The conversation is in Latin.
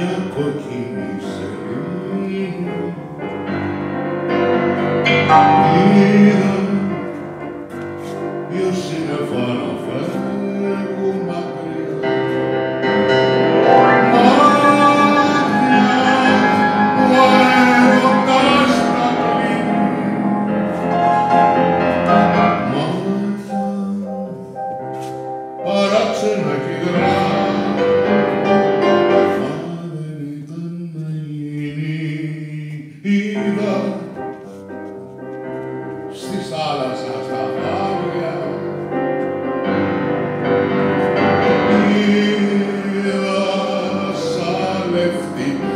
jako ti mi se ljubi. Ira, io si ne farò fermo magria. Magria, volevo tasta qui. Magria. κλέφτη